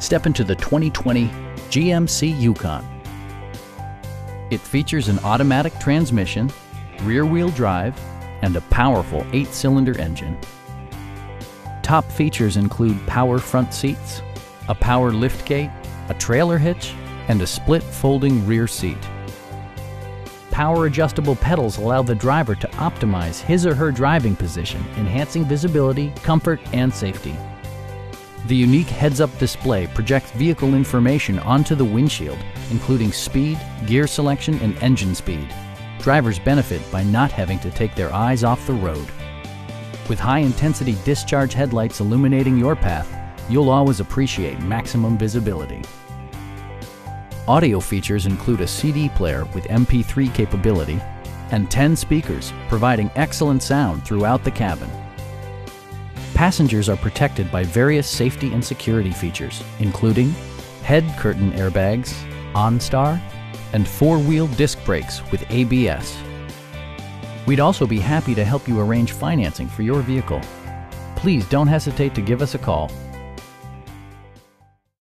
Step into the 2020 GMC Yukon. It features an automatic transmission, rear-wheel drive, and a powerful eight-cylinder engine. Top features include power front seats, a power liftgate, a trailer hitch, and a split folding rear seat. Power adjustable pedals allow the driver to optimize his or her driving position, enhancing visibility, comfort, and safety. The unique heads-up display projects vehicle information onto the windshield, including speed, gear selection, and engine speed. Drivers benefit by not having to take their eyes off the road. With high-intensity discharge headlights illuminating your path, you'll always appreciate maximum visibility. Audio features include a CD player with MP3 capability and 10 speakers, providing excellent sound throughout the cabin. Passengers are protected by various safety and security features, including head curtain airbags, OnStar, and four-wheel disc brakes with ABS. We'd also be happy to help you arrange financing for your vehicle. Please don't hesitate to give us a call